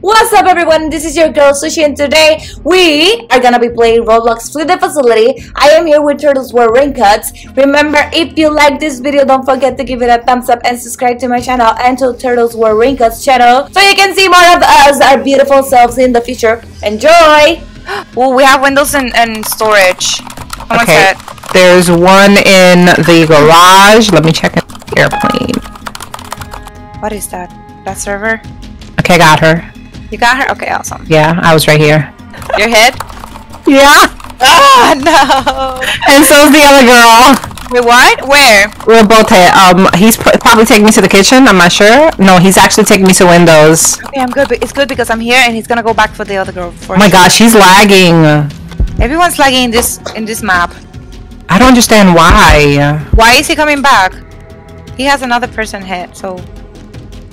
What's up everyone, this is your girl Sushi and today we are gonna be playing Roblox Flee the Facility. I am here with Turtles Wear Raincoats. Remember, if you like this video, don't forget to give it a thumbs up and subscribe to my channel and to Turtles Wear Raincoats channel so you can see more of us, our beautiful selves in the future. Enjoy! Well, we have windows and, and storage. How Okay, that? there's one in the garage. Let me check an airplane. What is that? That server? Okay, I got her. You got her? Okay, awesome. Yeah, I was right here. Your head? Yeah, Oh no! and so's the other girl. Wait, what? Where? We're both hit. Um, he's probably taking me to the kitchen. I'm not sure. No, he's actually taking me to Windows. Okay, I'm good. But it's good because I'm here, and he's gonna go back for the other girl. For Oh my gosh, he's lagging. Everyone's lagging in this in this map. I don't understand why. Why is he coming back? He has another person hit, so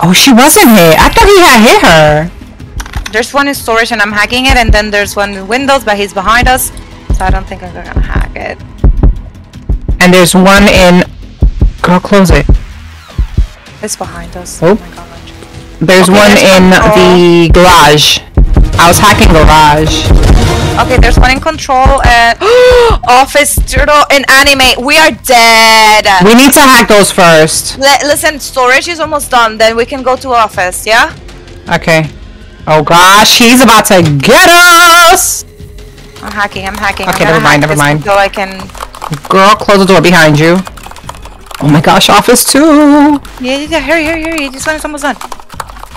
Oh, she wasn't hit. I thought he had hit her. There's one in storage, and I'm hacking it, and then there's one in Windows, but he's behind us, so I don't think I'm gonna hack it. And there's one in. Girl, close it. It's behind us. Oh. Oh my god. There's Okay, one there's in one- the garage. I was hacking garage. Okay, there's one in control and office turtle and anime. We are dead. We need to hack those first. Li- listen, storage is almost done. Then we can go to office. Yeah. Okay. Oh gosh, he's about to get us! I'm hacking. I'm hacking. Okay, never mind, never mind. Until I can. Girl, close the door behind you. Oh my gosh, office two! Yeah, yeah, yeah. Hurry, hurry, hurry. This one is almost done.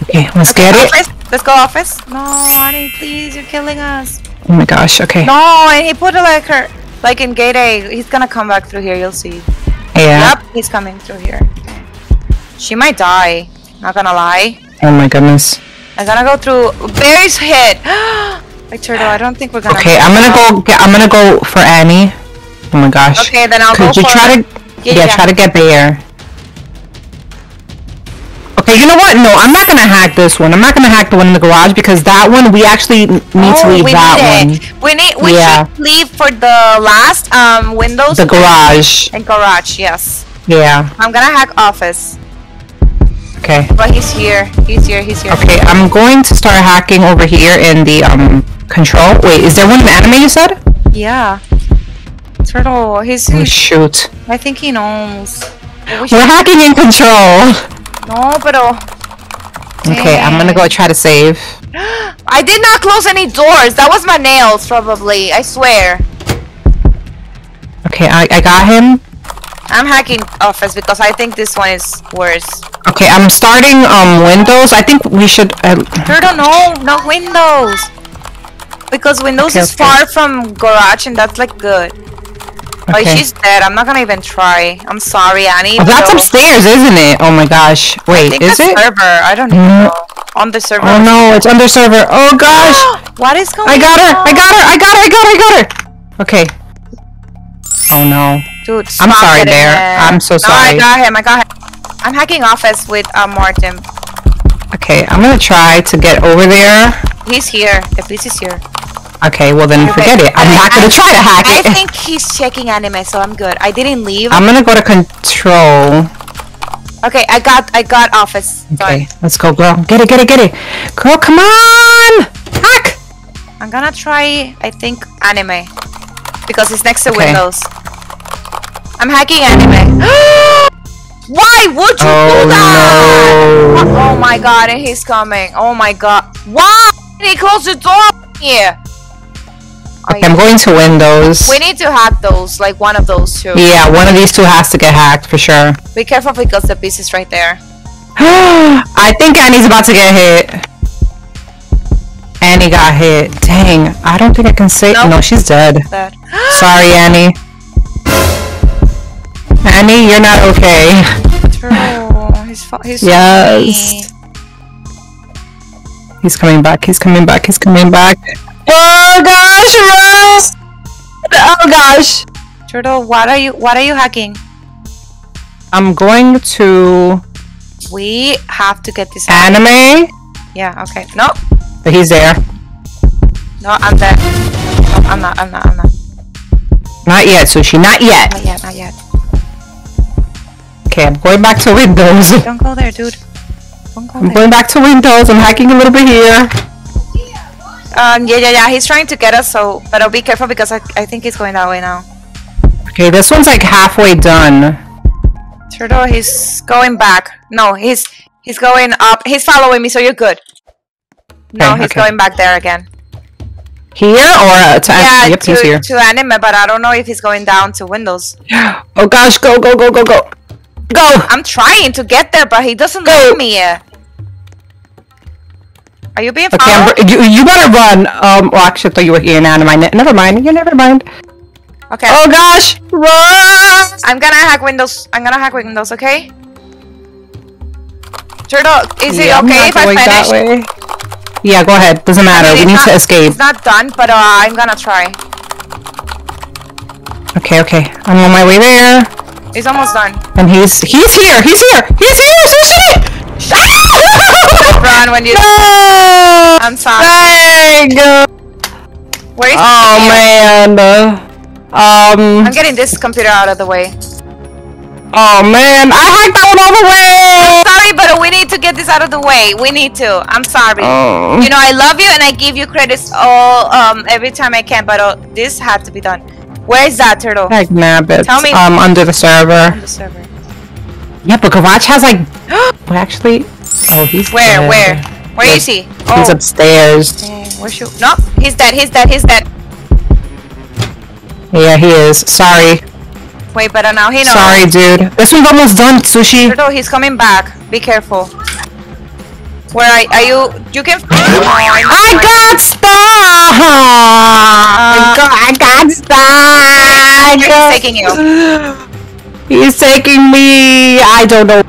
Okay, let's get it. Office. Let's go office. No, honey, please, you're killing us. Oh my gosh, okay. No, and he put it like her, like in gate A. He's gonna come back through here. You'll see. Yeah. Yep, he's coming through here. She might die. Not gonna lie. Oh my goodness. I'm gonna go through. Barry's head. like turtle, I don't think we're gonna. Okay, I'm gonna go get I'm gonna go for Annie. Oh my gosh. Okay, then I'll Could go you for. try to Yeah, yeah, yeah. try to get there. Okay, you know what? No, I'm not gonna hack this one. I'm not gonna hack the one in the garage because that one we actually need to Oh, leave we that need one. it. We need. We Yeah. should leave for the last um windows. The garage. And garage, yes. Yeah. I'm gonna hack office, Okay. but he's here. He's here. He's here. Okay, I'm going to start hacking over here in the um control. Wait, is there one in anime you said? Yeah. Turtle. He's. Oh shoot. I think he knows. We We're hacking in control. No, pero. Okay, I'm gonna go try to save. I did not close any doors. That was my nails, probably. I swear. Okay, I, I got him. I'm hacking office because I think this one is worse. Okay, I'm starting um Windows. I think we should. Uh, Turtle, no, not Windows. Because Windows Okay, is okay. far from Garage and that's like good. Oh, Okay. she's dead. I'm not gonna even try. I'm sorry, Annie. oh, that's upstairs, isn't it? Oh my gosh. Wait, is it? server. I don't Mm. know. On the server. Oh no, it's under server. Oh gosh. what is going on? I got her. I got her. I got her. I got her. I got her. Okay. Oh no. Dude, I'm sorry, Bear. I'm so sorry. No, I got him. I got him. I'm hacking office with uh, Martin. Okay, I'm gonna try to get over there. He's here. The this is here. Okay, well then forget it. I'm I- not gonna I- try to hack I it. think he's checking anime, so I'm good. I didn't leave. I'm gonna go to control. okay, I got I got office. Okay, Sorry. let's go, girl. Get it, get it, get it. Girl, come on! Hack! I'm gonna try I think anime. Because it's next to Okay. Windows. I'm hacking anime. Why would you Oh, do that? no. Oh my god, and he's coming. Oh my god. Why did he close the door here? Okay, I'm going to Windows. We need to hack those, like one of those two. Yeah, one of these two has to get hacked for sure. Be careful because the piece is right there. I think Annie's about to get hit. Annie got hit. Dang, I don't think I can save. Nope. No, she's dead. That. Sorry, Annie. Annie, you're not okay. True. He's he's Yes. He's coming back. He's coming back. He's coming back. Oh gosh, Rose! Oh gosh. Turtle, what are you what are you hacking? I'm going to We have to get this anime. Yeah, okay. No, But he's there. no, I'm dead. No, I'm not, I'm not, I'm not. Not yet, Sushi. Not yet. Not yet, not yet. Okay, I'm going back to Windows. Don't go there, dude. Don't go I'm going back to Windows. I'm hacking a little bit here. Um, yeah, yeah, yeah. He's trying to get us, so but I'll be careful because I, I think he's going that way now. Okay, this one's like halfway done. Turtle, he's going back. No, he's he's going up. He's following me, so you're good. No, Okay, he's okay. going back there again. Here or uh, to Yeah, yep, he's to, here. to anime, but I don't know if he's going down to Windows. Oh gosh, go, go, go, go, go. Go! I'm trying to get there, but he doesn't Go. let me. Are you being followed? you, you better run. Um, well, actually, I thought you were here in anime. Ne- Never mind. You never mind. Okay. Oh gosh, run! I'm gonna hack Windows. I'm gonna hack Windows, okay? Turtle, is Yeah, it okay if I finish? way. Yeah, go ahead. Doesn't matter. I mean, we need to escape. It's not done, but uh, I'm gonna try. Okay, okay. I'm on my way there. It's almost done. And he's he's here. He's here. He's here. Sushi! Run when you. no! I'm sorry. Dang! Where is Oh man. Uh, Um. I'm getting this computer out of the way. Oh man, I hacked that one all the way. I'm Sorry, but we need to get this out of the way. We need to. I'm sorry. Oh. You know, I love you and I give you credits all um every time I can, but uh, this had to be done. Where is that turtle? Heck, nabbit. Tell me- Um, under the server. On the server. Yeah, but Garage has like. well, actually. Oh, he's Where? dead. Where? Where is he? Oh. He's upstairs. dang, where's you? No, he's dead. He's dead. He's dead. Yeah, he is. Sorry. Way better now. He knows. Sorry, dude. This one's almost done, Sushi. Turtle, he's coming back. Be careful. Where are, are you? You can. Oh. I got stuck! I got stuck! I got- taking you. He's taking me. I don't know.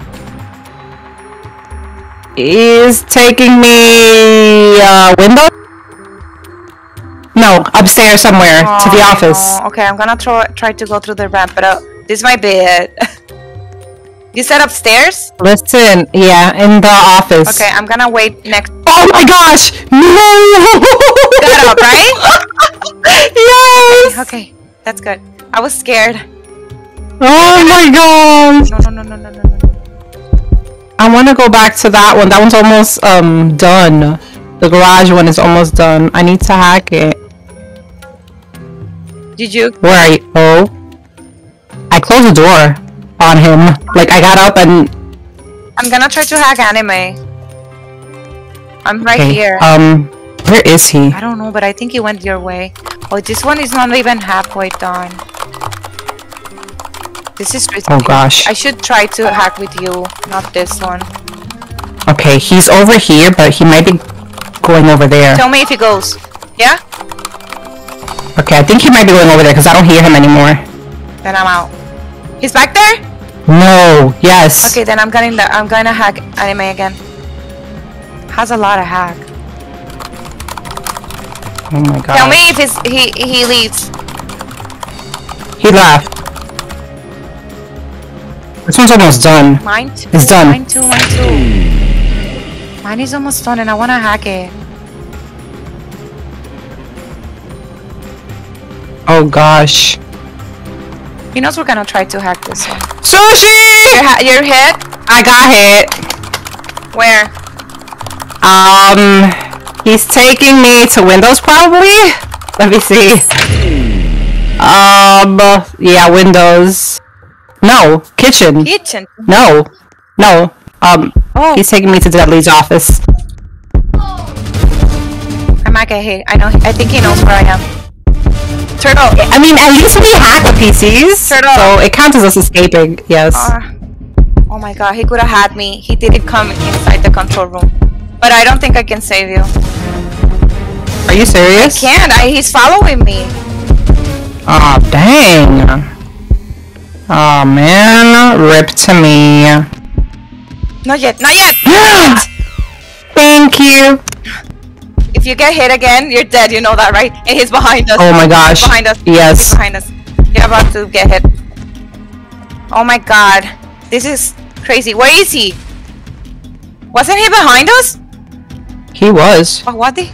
He's taking me. Uh, window? No, upstairs somewhere to the Oh, office. no. Okay, I'm gonna try try to go through the ramp, but uh, this might be it. you said upstairs? Listen, yeah, in the office. Okay, I'm gonna wait next. Oh my gosh! No! Got up, right? yes! Okay, that's good. I was scared. Oh my gosh! No, no, no, no, no, no, no. I want to go back to that one. That one's almost um done. The garage one is almost done. I need to hack it. Did you? Where are you? Oh. I closed the door on him. Like, I got up and... I'm gonna try to hack anime. I'm right Okay, here. Um, where is he? I don't know, but I think he went your way. Oh, this one is not even halfway done. This is risky. Oh gosh. I should try to hack with you, not this one. Okay, he's over here, but he might be going over there. Tell me if he goes. Yeah? Okay, I think he might be going over there because I don't hear him anymore. Then I'm out. He's back there? No, yes. Okay, then I'm gonna I'm gonna hack anime again. Has a lot of hack. Oh my god. Tell me if it's, he he leaves. He left. This one's almost done. Mine too. It's done. Mine too. Mine too. Mine is almost done, and I wanna hack it. Oh gosh. He knows we're gonna try to hack this one. Sushi! Your ha- your hit? I got hit. Where? Um, he's taking me to Windows probably. Let me see. Um, yeah, Windows. No, kitchen. Kitchen. No, no. Um, Oh. he's taking me to Dudley's office. I might get hit. I know. I think he knows where I am. Turtle. I mean, at least we hack the PCs, off. so it counts as us escaping. Yes. Ah. oh my god, he could have had me. He didn't come inside the control room. But I don't think I can save you. Are you serious? I can't. I, he's following me. Oh dang. Oh man, rip to me. Not yet. Not yet. Thank you. If you get hit again, you're dead. You know that, right? And he's behind us. Oh my gosh. He's behind us. Yes. He's behind us. You're about to get hit. Oh my god. This is crazy. Where is he? Wasn't he behind us? He was. Oh, what the?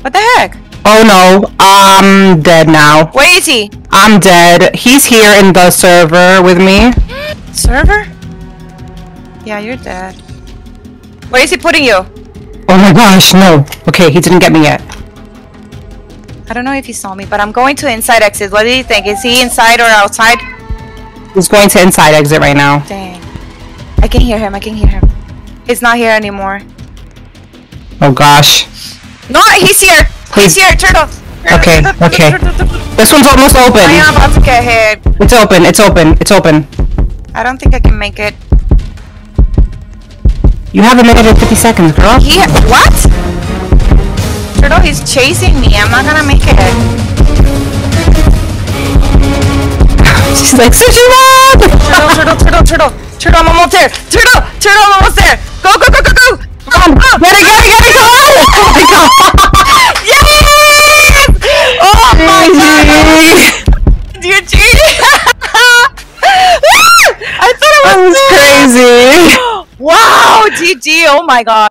What the heck? Oh no, I'm dead now. Where is he? I'm dead. He's here in the server with me. Server? Yeah, you're dead. Where is he putting you? Oh my gosh, no. Okay, he didn't get me yet. I don't know if he saw me, but I'm going to inside exit. What do you think? Is he inside or outside? He's going to inside exit right now. Dang. I can hear him. I can hear him. He's not here anymore. Oh gosh. No, he's here. Please. He's here. Turtle. Okay, okay. This one's almost open. I am about to get hit. It's open, it's open, it's open. I don't think I can make it. You have a minute and 50 seconds, girl. He what? Turtle, he's chasing me. I'm not gonna make it. She's like, switching up! Turtle, turtle, turtle, turtle, turtle. I'm almost there. Turtle, turtle. I'm almost there. Go, go, go, go, go. Come on, get it, get it, get it, come on! Oh my god! Yes! Oh my god! You cheated! I thought it That was was crazy. Oh my god.